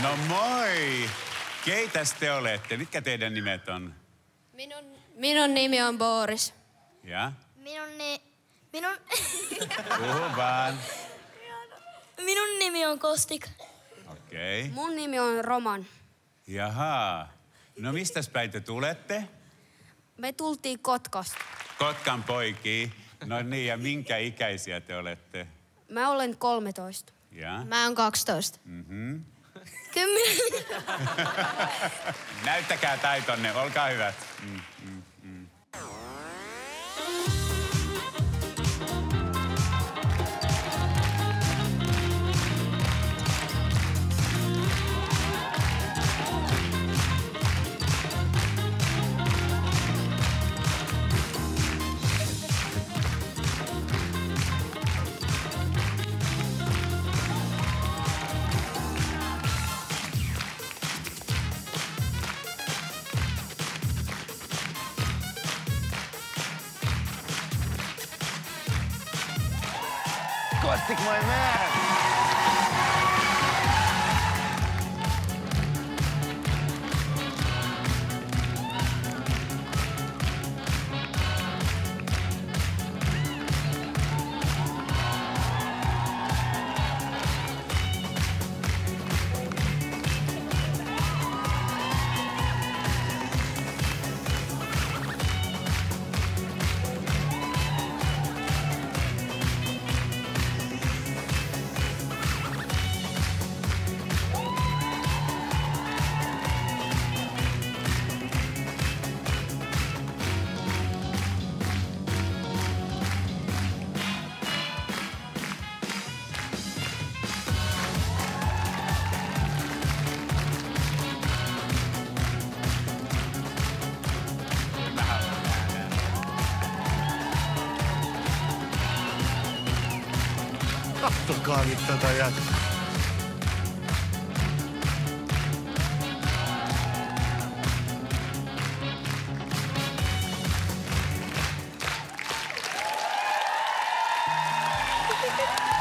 moi! Keitäs te olette? Mitkä teidän nimet on? Minun, minun nimi on Boris. Ja? Minun, ni, minun, Puhu vaan. minun nimi on Kostik. Okei. Okay. Mun nimi on Roman. Jaha. No mistäs päin te tulette? Me tultiin Kotkasta. Kotkan poikii. No niin, ja minkä ikäisiä te olette? Mä olen 13. Ja? Mä oon 12. Kymmenen. Näyttäkää taitonne, olkaa hyvät. Mm, mm. Kostik, my man! Tokağa gitti dayak.